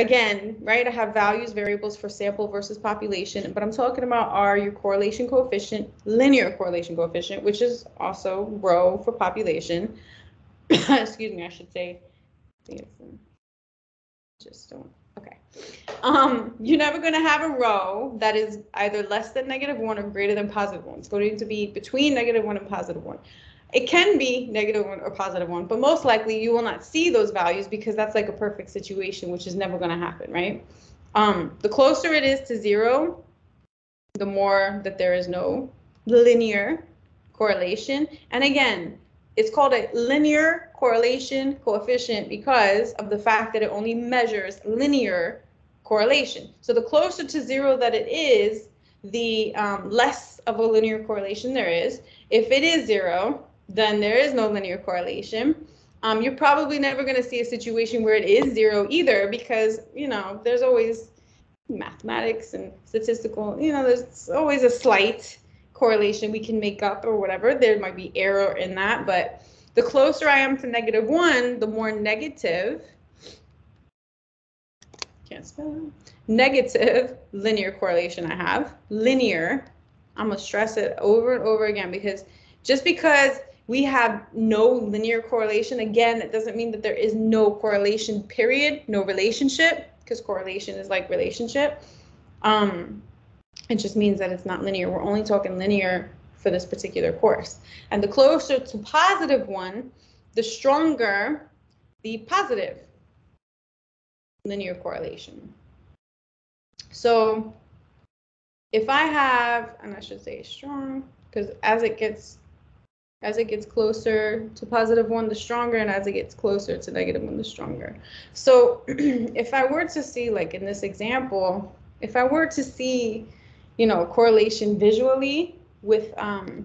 again, right, I have values, variables for sample versus population, but I'm talking about are your correlation coefficient, linear correlation coefficient, which is also rho for population. Excuse me, I should say. Just don't, okay. Um, you're never going to have a rho that is either less than negative one or greater than positive one. It's going to be between negative one and positive one. It can be negative one or positive one, but most likely you will not see those values because that's like a perfect situation, which is never going to happen, right? Um, the closer it is to zero, the more that there is no linear correlation. And again, it's called a linear correlation coefficient because of the fact that it only measures linear correlation. So the closer to zero that it is, the um, less of a linear correlation there is. If it is zero, then there is no linear correlation. Um, you're probably never going to see a situation where it is zero either because, you know, there's always mathematics and statistical, you know, there's always a slight correlation we can make up or whatever. There might be error in that, but the closer I am to negative one, the more negative, can't spell, negative linear correlation I have. Linear, I'm to stress it over and over again because just because we have no linear correlation. Again, it doesn't mean that there is no correlation, period, no relationship, because correlation is like relationship. Um, it just means that it's not linear. We're only talking linear for this particular course. And the closer to positive one, the stronger the positive linear correlation. So if I have, and I should say strong, because as it gets as it gets closer to positive one, the stronger, and as it gets closer to negative one, the stronger. So if I were to see, like in this example, if I were to see, you know, a correlation visually with um,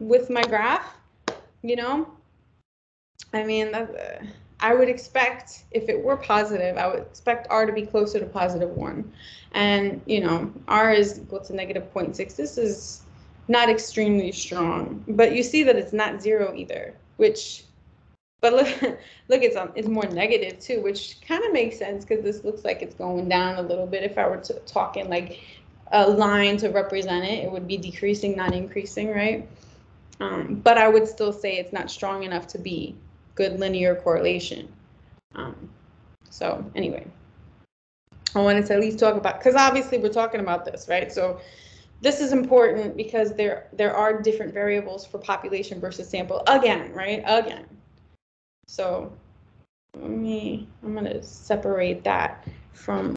with my graph, you know, I mean, that, uh, I would expect if it were positive, I would expect R to be closer to positive one. And, you know, R is equal to negative 0.6. This is not extremely strong, but you see that it's not zero either, which, but look, look, it's, um, it's more negative too, which kind of makes sense because this looks like it's going down a little bit. If I were to talk in like a line to represent it, it would be decreasing, not increasing, right? Um, but I would still say it's not strong enough to be good linear correlation. Um, so anyway, I wanted to at least talk about, because obviously we're talking about this, right? So this is important because there there are different variables for population versus sample again, right? Again. So let me, I'm going to separate that from